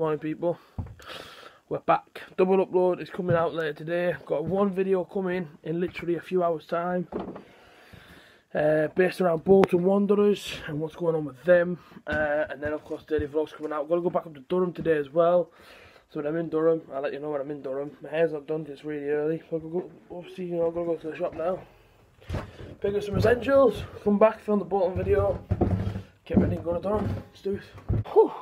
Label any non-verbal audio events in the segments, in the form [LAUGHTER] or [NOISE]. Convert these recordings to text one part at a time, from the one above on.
Morning people, we're back. Double upload is coming out later today. Got one video coming in literally a few hours time. Uh, based around Bolton Wanderers and what's going on with them. Uh, and then of course daily vlogs coming out. Got to go back up to Durham today as well. So when I'm in Durham, I'll let you know when I'm in Durham. My hair's not done, it's really early. Go, obviously, you know, I'm going to go to the shop now. Pick up some essentials, come back, film the Bolton video. Get ready and go to Durham. Let's do it. Whew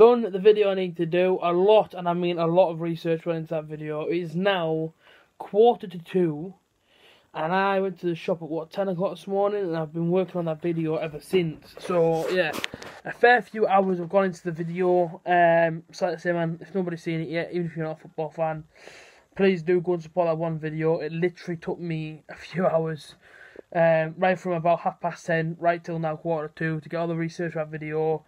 done the video I need to do. A lot, and I mean a lot of research went into that video. It is now quarter to two, and I went to the shop at what, 10 o'clock this morning, and I've been working on that video ever since. So, yeah, a fair few hours have gone into the video. Um, so, like I say, man, if nobody's seen it yet, even if you're not a football fan, please do go and support that one video. It literally took me a few [LAUGHS] hours. Um, right from about half past ten right till now quarter to two to get all the research for that video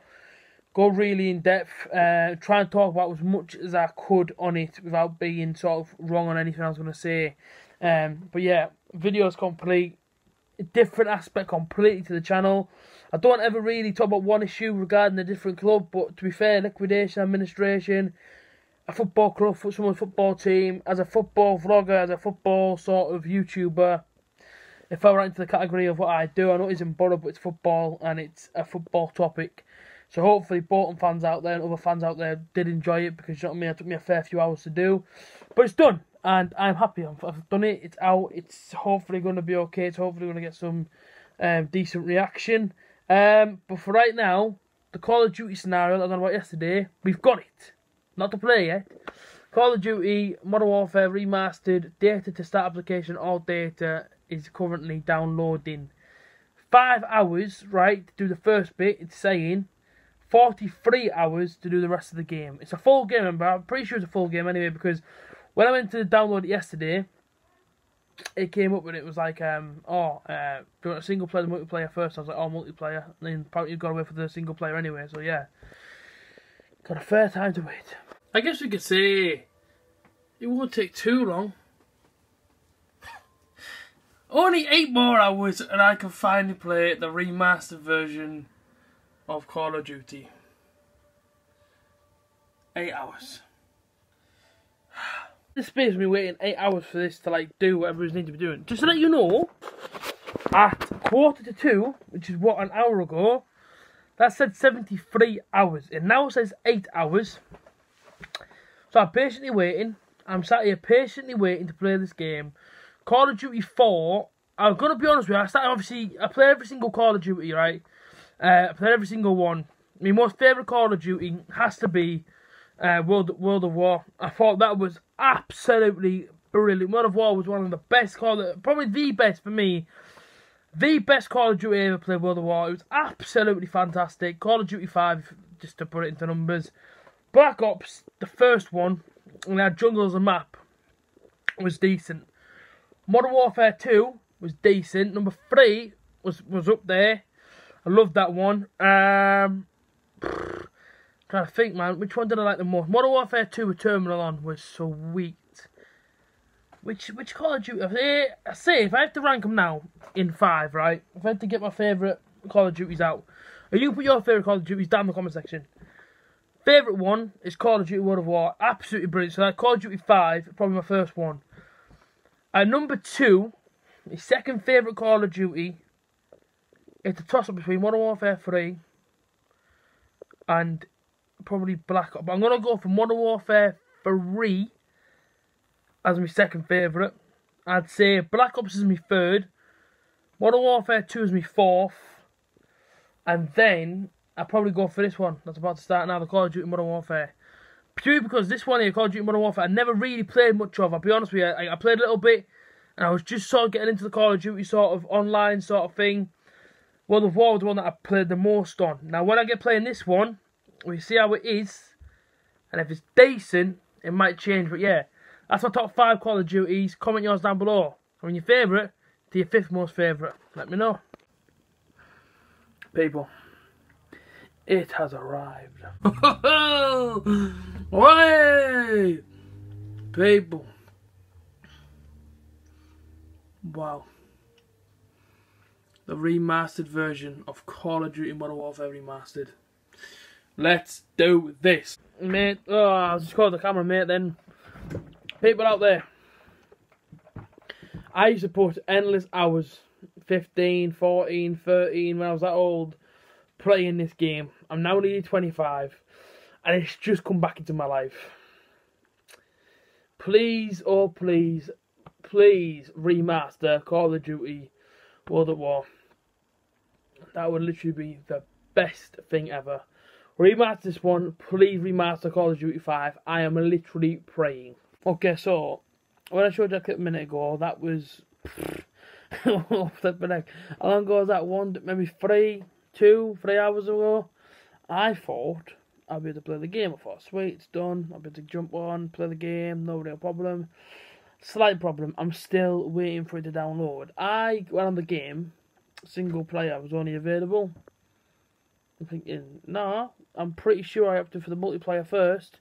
go really in depth, uh, try and talk about as much as I could on it without being sort of wrong on anything I was going to say. Um, but yeah, video's complete, different aspect completely to the channel. I don't ever really talk about one issue regarding a different club, but to be fair, liquidation, administration, a football club, someone's football team, as a football vlogger, as a football sort of YouTuber, if I were into the category of what I do, I know it's in Boro, but it's football and it's a football topic. So hopefully Bolton fans out there and other fans out there did enjoy it because you know what I mean. It took me a fair few hours to do, but it's done and I'm happy. I've done it. It's out. It's hopefully going to be okay. It's hopefully going to get some um, decent reaction. Um, but for right now, the Call of Duty scenario that I done about yesterday, we've got it. Not to play yet. Call of Duty Modern Warfare Remastered data to start application. All data is currently downloading. Five hours, right, to do the first bit. It's saying 43 hours to do the rest of the game. It's a full game, but I'm pretty sure it's a full game anyway because when I went to download it yesterday, it came up and it was like, um, oh, uh, do you want a single player multiplayer first? I was like, oh, multiplayer. And then probably you've got wait for the single player anyway, so yeah. Got a fair time to wait. I guess we could say it won't take too long. [LAUGHS] Only eight more hours and I can finally play the remastered version of Call of Duty. Eight hours. [SIGHS] This space me waiting eight hours for this to like do whatever it needs to be doing. Just to let you know, at quarter to two, which is what an hour ago, that said 73 hours. It now says 8 hours. So I'm patiently waiting. I'm sat here patiently waiting to play this game. Call of Duty 4, I'm to be honest with you, I started obviously, I play every single Call of Duty, right? Uh, I played every single one. My most favourite Call of Duty has to be uh, World World of War. I thought that was absolutely brilliant. World of War was one of the best Call of, probably the best for me. The best Call of Duty I ever played, World of War. It was absolutely fantastic. Call of Duty 5, just to put it into numbers. Black Ops, the first one, and had Jungle as a map, was decent. Modern Warfare 2 was decent. Number 3 was, was up there. I love that one. Um, trying to think, man. Which one did I like the most? Modern Warfare 2 with Terminal on was sweet. Which which Call of Duty? I say, if I have to rank them now in five, right? If I had to get my favourite Call of Duties out, and you put your favourite Call of Duties down in the comment section. Favourite one is Call of Duty World of War. Absolutely brilliant. So like Call of Duty 5, probably my first one. And number two, my second favourite Call of Duty it's a toss up between Modern Warfare 3 and probably Black Ops. But I'm going to go for Modern Warfare 3 as my second favourite. I'd say Black Ops is my third. Modern Warfare 2 is my fourth. And then I'll probably go for this one that's about to start now, the Call of Duty Modern Warfare. Purely because this one here, Call of Duty Modern Warfare, I never really played much of. I'll be honest with you, I, I played a little bit, and I was just sort of getting into the Call of Duty sort of online sort of thing. World of War was the one that I played the most on. Now, when I get playing this one, we see how it is. And if it's decent, it might change. But yeah, that's my top five Call of Duties. Comment yours down below. From your favourite to your fifth most favourite. Let me know. People, it has arrived. [LAUGHS] Wait! People. Wow the remastered version of Call of Duty Modern Warfare Remastered. Let's do this. mate. Oh, I just called the camera, mate. Then people out there, I used to put endless hours, 15, 14, 13, when I was that old, playing this game. I'm now nearly 25, and it's just come back into my life. Please, oh please, please remaster Call of Duty World at War. That would literally be the best thing ever. Remaster this one, please remaster Call of Duty 5. I am literally praying. Okay, so when I showed you a minute ago, that was [LAUGHS] how long ago was that one? Maybe three, two, three hours ago. I thought I'd be able to play the game. I thought, sweet, it's done. I'll be able to jump on, play the game, no real problem. Slight problem, I'm still waiting for it to download. I went on the game, single player was only available. I'm thinking, nah, I'm pretty sure I opted for the multiplayer first.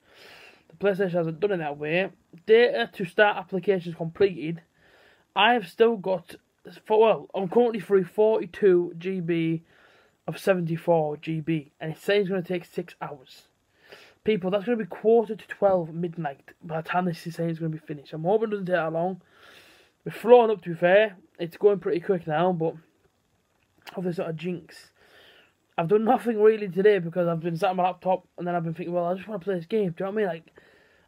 The PlayStation hasn't done it that way. Data to start applications completed. I have still got, well, I'm currently through 42 GB of 74 GB, and it says it's going to take six hours. People, that's going to be quarter to 12 midnight by the time this is saying it's going to be finished. I'm hoping it doesn't take that long. We're flowing up, to be fair. It's going pretty quick now, but obviously sort of jinx. I've done nothing really today because I've been sat on my laptop and then I've been thinking, well, I just want to play this game. Do you know what I mean? Like,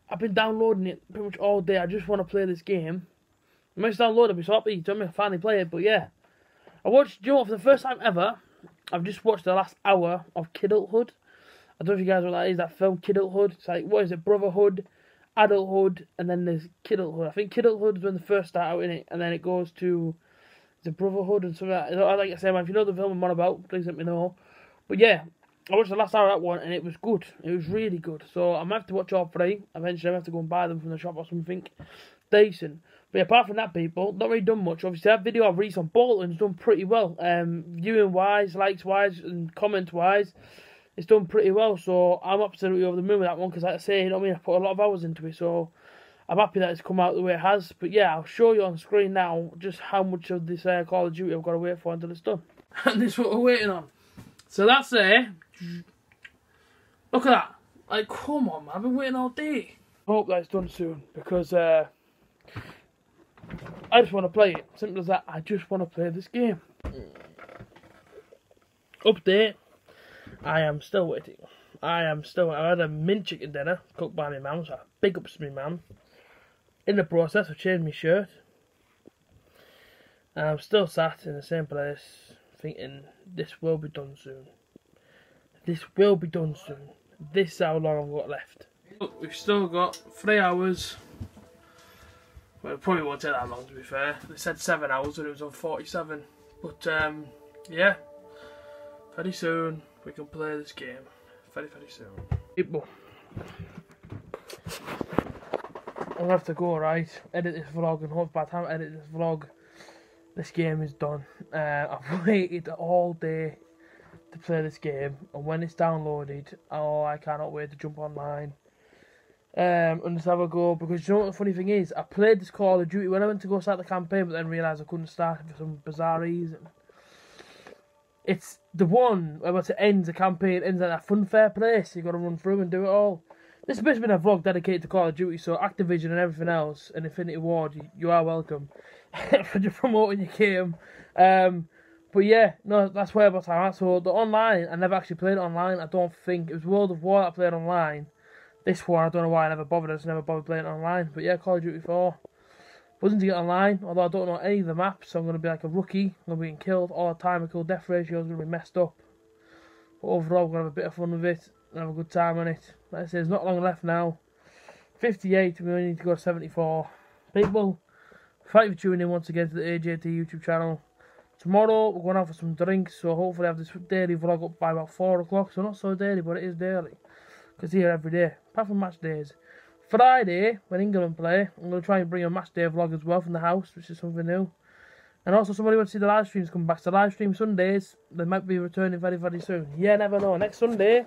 I've been downloading it pretty much all day. I just want to play this game. I might download it, be so happy. Do you know what I mean? I finally play it, but yeah. I watched, you know what, for the first time ever, I've just watched the last hour of Kidulthood. I don't know if you guys know what that is, that film Kidulthood. It's like, what is it, Brotherhood, Adulthood, and then there's Kidulthood. I think Kidulthood is when the first start out in it, and then it goes to the Brotherhood and something like that. Like I say, man, if you know the film I'm on about, please let me know. But yeah, I watched the last hour of that one and it was good. It was really good. So I might have to watch all three. Eventually, i'm have to go and buy them from the shop or something decent. But apart from that, people, not really done much. Obviously, that video I've released on Bolton's done pretty well. Um, viewing wise, likes wise, and comment wise, it's done pretty well. So I'm absolutely over the moon with that one because, like I say, you know what I mean. I put a lot of hours into it, so I'm happy that it's come out the way it has. But yeah, I'll show you on screen now just how much of this uh, Call of Duty I've got to wait for until it's done. [LAUGHS] And this is what we're waiting on. So that's there. Look at that. Like, come on, man. I've been waiting all day. Hope that's done soon because uh, I just want to play it. Simple as that. I just want to play this game. Update. I am still waiting. I am still. I had a mint chicken dinner cooked by my mum, so big ups to my mum. In the process, I've changed my shirt. And I'm still sat in the same place thinking this will be done soon. This will be done soon. This is how long I've got left. Look, we've still got three hours. Well, it probably won't take that long to be fair. They said seven hours and it was on 47. But um, yeah, very soon we can play this game. Very, very soon. People. I'm gonna have to go right, edit this vlog and hope by the time I edit this vlog this game is done. Uh, [LAUGHS] I've waited all day to play this game, and when it's downloaded, oh, I cannot wait to jump online um, and just have a go. Because you know what the funny thing is, I played this Call of Duty when I went to go start the campaign, but then realised I couldn't start for some bizarre reason. It's the one where it ends the campaign, ends at a funfair place. You've got to run through and do it all. This has been a vlog dedicated to Call of Duty, so Activision and everything else, and Infinity Ward, you, you are welcome [LAUGHS] for promoting your game. Um, but yeah, no, that's where about time. So the online, I never actually played online. I don't think it was World of War that I played online. This one, I don't know why I never bothered. I just never bothered playing online. But yeah, Call of Duty 4 wasn't to get online. Although I don't know any of the maps, so I'm gonna be like a rookie. I'm gonna be getting killed all the time. My kill death ratio is gonna be messed up. But overall, we're gonna have a bit of fun with it and have a good time on it. Like I say, there's not long left now. 58, we only need to go to 74. People, thank you for tuning in once again to the AJT YouTube channel. Tomorrow we're going out for some drinks, so hopefully I have this daily vlog up by about 4 o'clock. So not so daily, but it is daily. Because here every day, apart from match days. Friday, when England play, I'm going to try and bring a match day vlog as well from the house, which is something new. And also, somebody wants to see the live streams come back. So, live stream Sundays, they might be returning very, very soon. Yeah, never know. Next Sunday,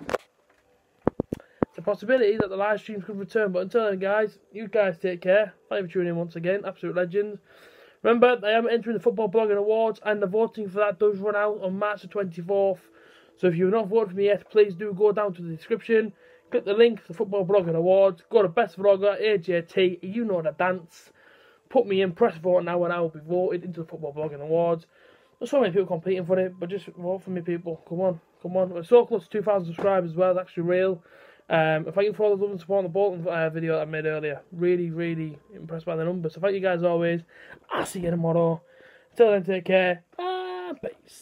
possibility that the live streams could return. But until then, guys, you guys take care. Thank you for tuning in once again. Absolute legends. Remember, I am entering the Football Blogging Awards, and the voting for that does run out on March the 24th. So if you've not voted for me yet, please do go down to the description, Click the link to the Football Blogging Awards. Go to Best Vlogger, AJT, you know the dance. Put me in, press vote now and I will be voted into the Football Blogging Awards. There's so many people competing for it, but just vote for me, people. Come on, come on. We're so close to 2,000 subscribers as well, that's actually real. Um, thank you for all the love and support on the Bolton uh, video that I made earlier. Really, really impressed by the numbers. So thank you guys always. I'll see you tomorrow. Till then, take care. Bye. Peace.